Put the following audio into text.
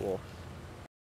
Cool.